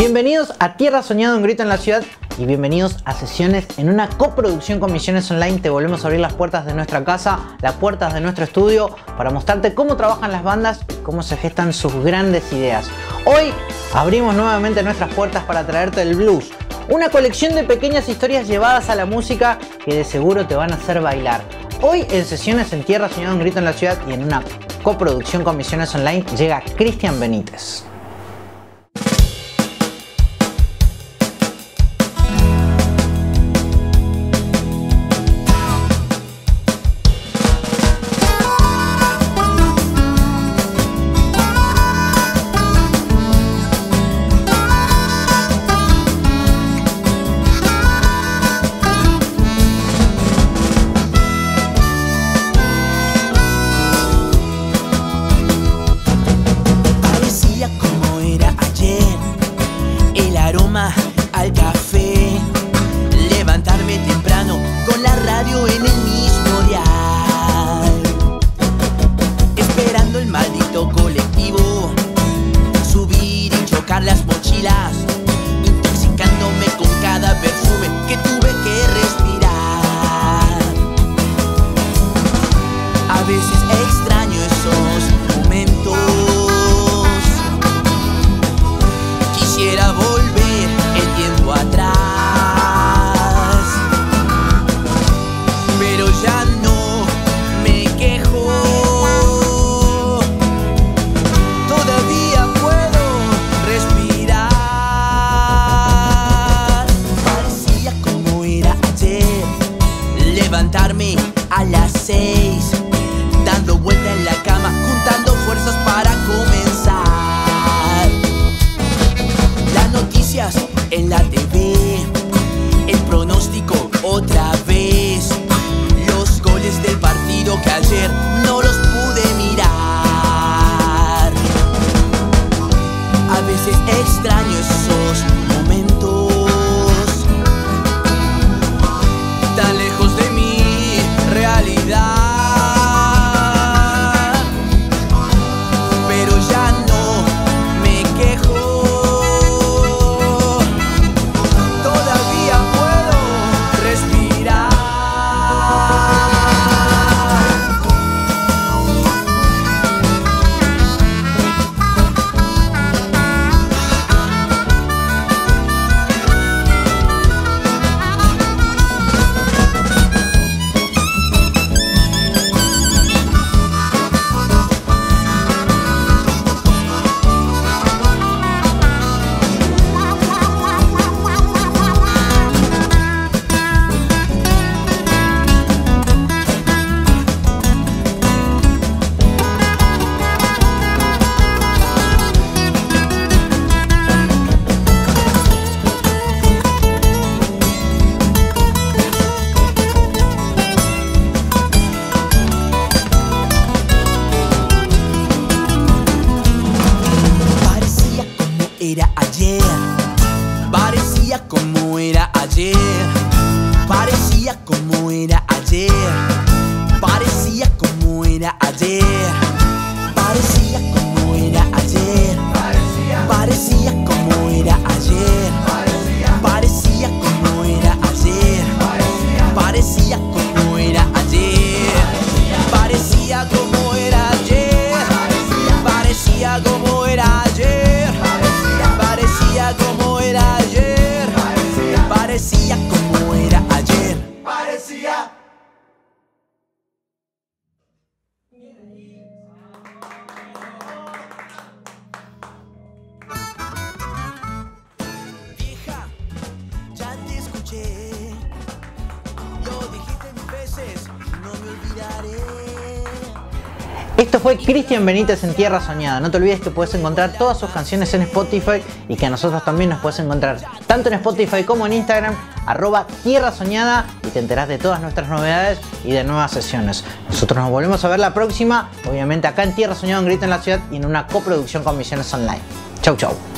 Bienvenidos a Tierra Soñada, un grito en la ciudad y bienvenidos a sesiones en una coproducción con Misiones Online. Te volvemos a abrir las puertas de nuestra casa, las puertas de nuestro estudio para mostrarte cómo trabajan las bandas y cómo se gestan sus grandes ideas. Hoy abrimos nuevamente nuestras puertas para traerte el blues, una colección de pequeñas historias llevadas a la música que de seguro te van a hacer bailar. Hoy en sesiones en Tierra Soñada, un grito en la ciudad y en una coproducción con Misiones Online llega Cristian Benítez. a las seis, dando vuelta en la cama, juntando fuerzas para comenzar. Las noticias en la TV, el pronóstico otra vez, los goles del partido que ayer era ayer. Parecía como era ayer. Parecía como era ayer. Parecía como era ayer. Esto fue Cristian Benítez en Tierra Soñada. No te olvides que puedes encontrar todas sus canciones en Spotify y que a nosotros también nos puedes encontrar tanto en Spotify como en Instagram, arroba Tierra Soñada y te enterás de todas nuestras novedades y de nuevas sesiones. Nosotros nos volvemos a ver la próxima, obviamente acá en Tierra Soñada, en Grito en la Ciudad y en una coproducción con Misiones Online. Chau, chau.